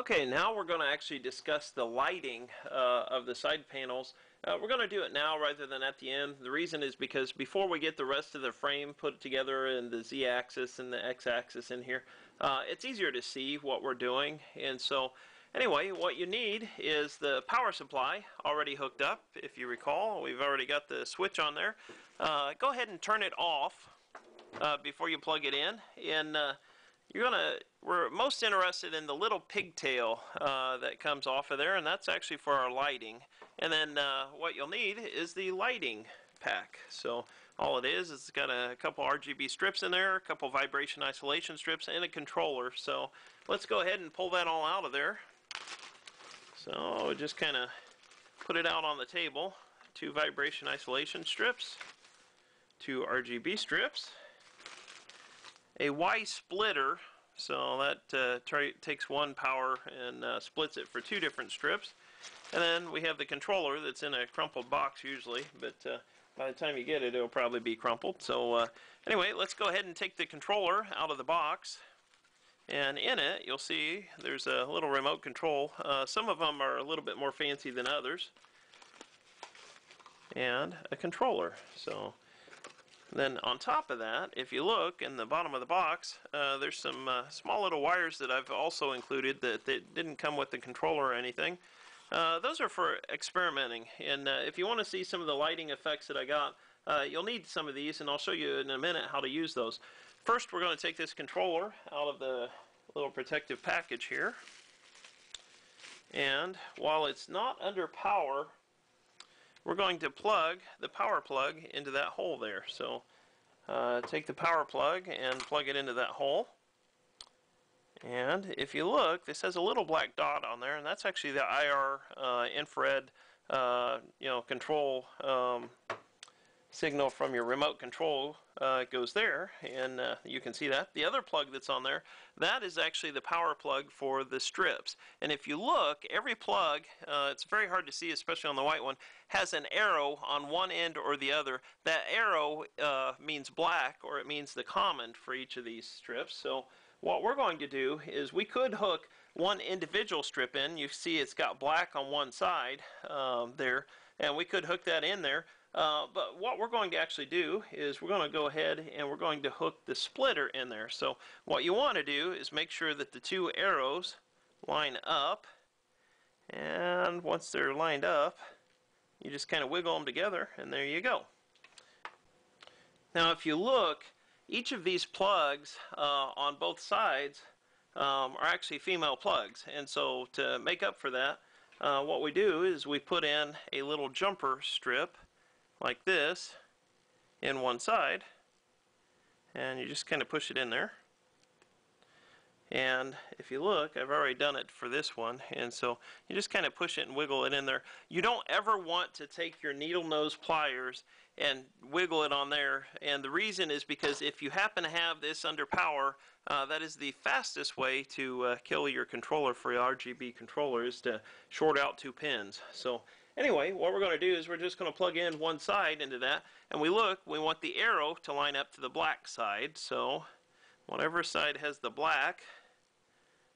Okay, now we're going to actually discuss the lighting uh, of the side panels. Uh, we're going to do it now rather than at the end. The reason is because before we get the rest of the frame put together in the z-axis and the x-axis in here, uh, it's easier to see what we're doing. And so, anyway, what you need is the power supply already hooked up. If you recall, we've already got the switch on there. Uh, go ahead and turn it off uh, before you plug it in. And uh, you're gonna we're most interested in the little pigtail uh, that comes off of there and that's actually for our lighting. And then uh, what you'll need is the lighting pack. So all it is is it's got a couple RGB strips in there a couple vibration isolation strips and a controller. So let's go ahead and pull that all out of there. So just kind of put it out on the table. Two vibration isolation strips two RGB strips a Y splitter, so that uh, takes one power and uh, splits it for two different strips. And then we have the controller that's in a crumpled box usually, but uh, by the time you get it, it'll probably be crumpled. So uh, anyway, let's go ahead and take the controller out of the box. And in it, you'll see there's a little remote control. Uh, some of them are a little bit more fancy than others. And a controller. So then on top of that, if you look in the bottom of the box, uh, there's some uh, small little wires that I've also included that, that didn't come with the controller or anything. Uh, those are for experimenting, and uh, if you want to see some of the lighting effects that I got, uh, you'll need some of these, and I'll show you in a minute how to use those. First, we're going to take this controller out of the little protective package here, and while it's not under power, we're going to plug the power plug into that hole there. So uh, take the power plug and plug it into that hole. And if you look, this has a little black dot on there, and that's actually the IR uh, infrared uh, you know, control um, signal from your remote control uh, goes there and uh, you can see that. The other plug that's on there, that is actually the power plug for the strips. And if you look, every plug, uh, it's very hard to see especially on the white one, has an arrow on one end or the other. That arrow uh, means black or it means the common for each of these strips. So what we're going to do is we could hook one individual strip in. You see it's got black on one side um, there and we could hook that in there uh, but what we're going to actually do is we're going to go ahead and we're going to hook the splitter in there. So what you want to do is make sure that the two arrows line up and once they're lined up you just kind of wiggle them together and there you go. Now if you look each of these plugs uh, on both sides um, are actually female plugs. And so to make up for that uh, what we do is we put in a little jumper strip like this in one side and you just kind of push it in there and if you look I've already done it for this one and so you just kind of push it and wiggle it in there. You don't ever want to take your needle nose pliers and wiggle it on there and the reason is because if you happen to have this under power uh, that is the fastest way to uh, kill your controller for your RGB controller is to short out two pins. So Anyway, what we're going to do is we're just going to plug in one side into that, and we look, we want the arrow to line up to the black side, so whatever side has the black,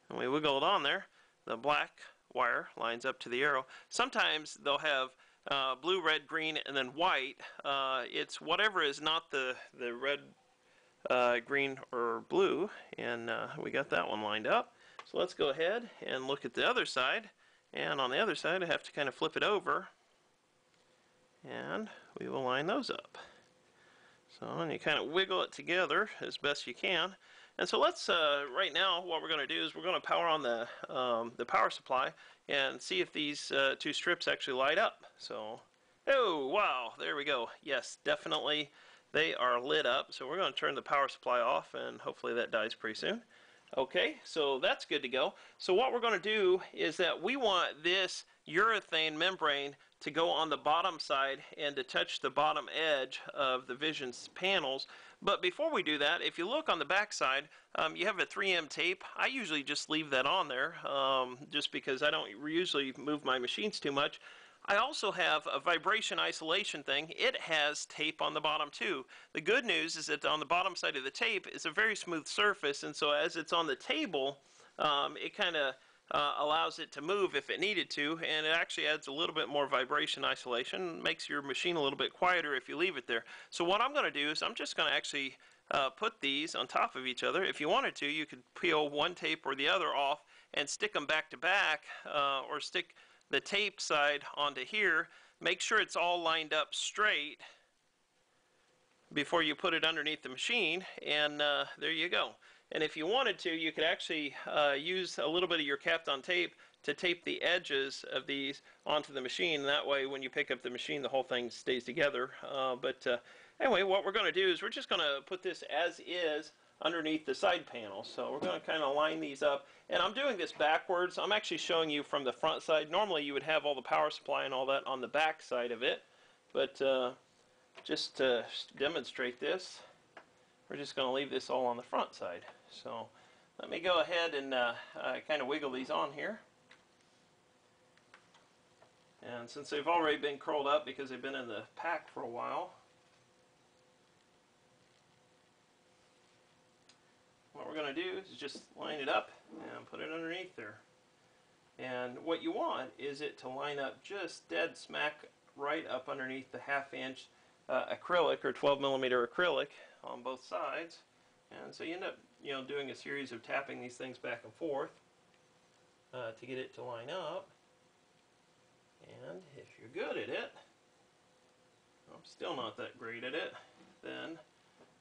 and we wiggle it on there, the black wire lines up to the arrow. Sometimes they'll have uh, blue, red, green, and then white. Uh, it's whatever is not the, the red, uh, green, or blue, and uh, we got that one lined up. So let's go ahead and look at the other side. And on the other side, I have to kind of flip it over, and we will line those up. So, and you kind of wiggle it together as best you can. And so let's, uh, right now, what we're going to do is we're going to power on the, um, the power supply and see if these uh, two strips actually light up. So, oh, wow, there we go. Yes, definitely they are lit up. So we're going to turn the power supply off and hopefully that dies pretty soon. Okay, so that's good to go. So what we're going to do is that we want this urethane membrane to go on the bottom side and to touch the bottom edge of the Vision's panels. But before we do that, if you look on the back side, um, you have a 3M tape. I usually just leave that on there um, just because I don't usually move my machines too much. I also have a vibration isolation thing. It has tape on the bottom too. The good news is that on the bottom side of the tape is a very smooth surface and so as it's on the table um, it kind of uh, allows it to move if it needed to, and it actually adds a little bit more vibration isolation, makes your machine a little bit quieter if you leave it there. So what I'm going to do is I'm just going to actually uh, put these on top of each other. If you wanted to, you could peel one tape or the other off and stick them back to back, uh, or stick the tape side onto here. Make sure it's all lined up straight before you put it underneath the machine, and uh, there you go. And if you wanted to, you could actually uh, use a little bit of your Kapton tape to tape the edges of these onto the machine. That way, when you pick up the machine, the whole thing stays together. Uh, but uh, anyway, what we're going to do is we're just going to put this as is underneath the side panel. So we're going to kind of line these up. And I'm doing this backwards. I'm actually showing you from the front side. Normally, you would have all the power supply and all that on the back side of it. But uh, just to demonstrate this, we're just going to leave this all on the front side. So let me go ahead and uh, uh, kind of wiggle these on here. And since they've already been curled up because they've been in the pack for a while, what we're going to do is just line it up and put it underneath there. And what you want is it to line up just dead smack right up underneath the half inch uh, acrylic or 12 millimeter acrylic on both sides. And so you end up you know, doing a series of tapping these things back and forth uh, to get it to line up. And if you're good at it, I'm still not that great at it, then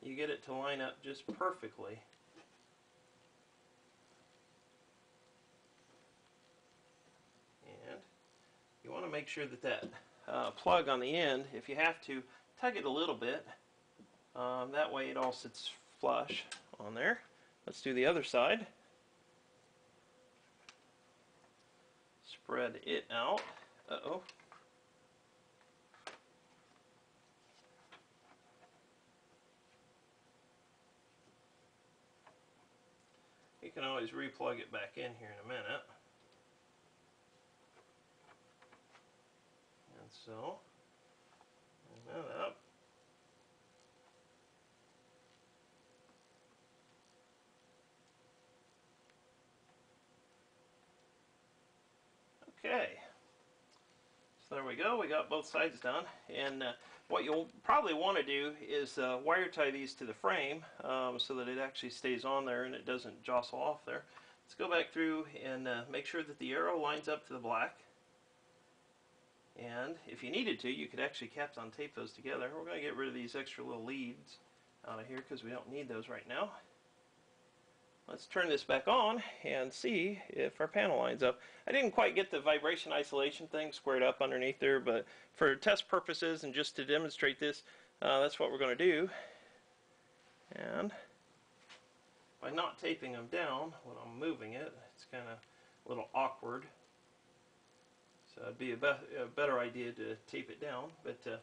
you get it to line up just perfectly. And you want to make sure that that uh, plug on the end, if you have to, tug it a little bit. Um, that way it all sits flush on there. Let's do the other side. Spread it out. Uh-oh. You can always replug it back in here in a minute. And so, that up. Okay. So there we go. We got both sides done. And uh, what you'll probably want to do is uh, wire tie these to the frame um, so that it actually stays on there and it doesn't jostle off there. Let's go back through and uh, make sure that the arrow lines up to the black. And if you needed to, you could actually Kapton tape those together. We're going to get rid of these extra little leads out of here because we don't need those right now. Let's turn this back on and see if our panel lines up. I didn't quite get the vibration isolation thing squared up underneath there, but for test purposes and just to demonstrate this, uh, that's what we're going to do. And by not taping them down when I'm moving it, it's kind of a little awkward. So it'd be a, be a, better idea to tape it down. But uh,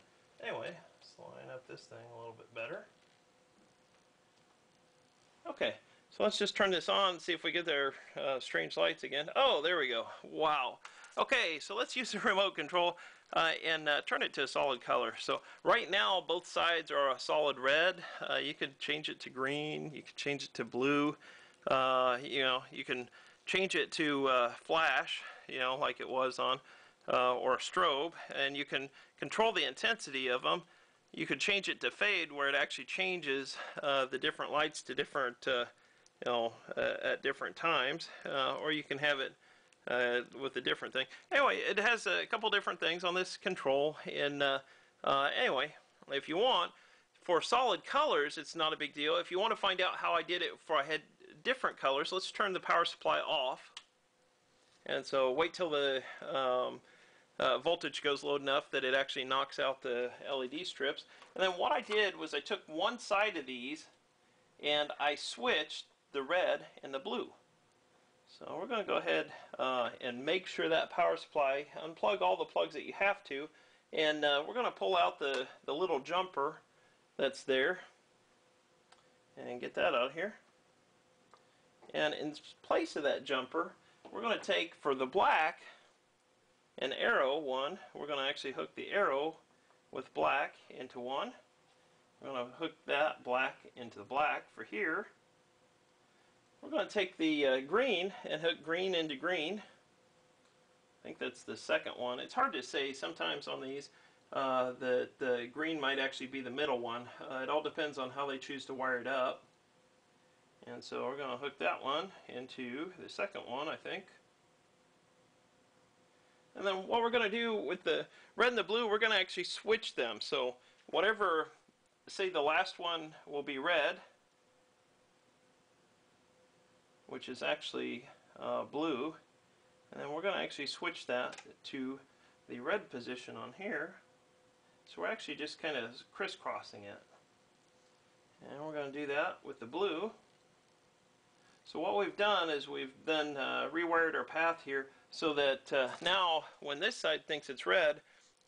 anyway, let's line up this thing a little bit better. Okay. So let's just turn this on and see if we get their uh, strange lights again. Oh, there we go. Wow. Okay, so let's use the remote control uh, and uh, turn it to a solid color. So right now, both sides are a solid red. Uh, you could change it to green. You could change it to blue. Uh, you know, you can change it to uh, flash, you know, like it was on, or strobe, and you can control the intensity of them. You could change it to fade, where it actually changes the different lights to different you know, uh, at different times, uh, or you can have it uh, with a different thing. Anyway, it has a couple different things on this control, and anyway, if you want, for solid colors, it's not a big deal. If you want to find out how I did it for I had different colors, let's turn the power supply off. And so wait till the um, uh, voltage goes low enough that it actually knocks out the LED strips. And then what I did was I took one side of these and I switched the red and the blue. So we're going to go ahead uh, and make sure that power supply, unplug all the plugs that you have to, and uh, we're going to pull out the, the little jumper that's there and get that out here. And in place of that jumper, we're going to take for the black an arrow one. We're going to actually hook the arrow with black into one. We're going to hook that black into the black for here. We're going to take the uh, green and hook green into green. I think that's the second one. It's hard to say sometimes on these. Uh, the, the green might actually be the middle one. Uh, it all depends on how they choose to wire it up. And so we're going to hook that one into the second one, I think. And then what we're going to do with the red and the blue, we're going to actually switch them. So whatever, say the last one will be red, which is actually uh, blue. And then we're going to actually switch that to the red position on here. So we're actually just kind of crisscrossing it. And we're going to do that with the blue. So what we've done is we've then uh, rewired our path here so that uh, now when this side thinks it's red,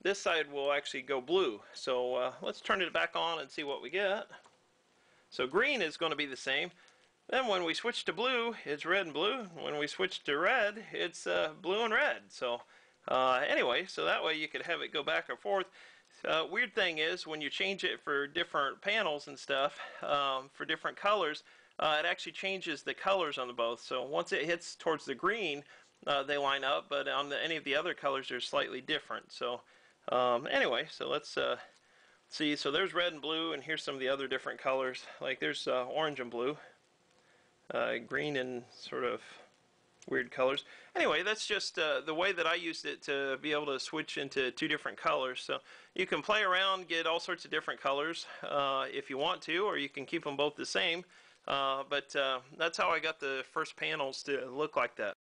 this side will actually go blue. So uh, let's turn it back on and see what we get. So green is going to be the same. Then when we switch to blue, it's red and blue. When we switch to red, it's uh, blue and red. So uh, anyway, so that way you could have it go back and forth. Uh, weird thing is when you change it for different panels and stuff, um, for different colors, uh, it actually changes the colors on the both. So once it hits towards the green, uh, they line up, but on the, any of the other colors, they're slightly different. So um, anyway, so let's uh, see. So there's red and blue, and here's some of the other different colors. Like there's orange and blue, uh, green and sort of weird colors. Anyway, that's just uh, the way that I used it to be able to switch into two different colors. So you can play around, get all sorts of different colors uh, if you want to, or you can keep them both the same. Uh, but uh, that's how I got the first panels to look like that.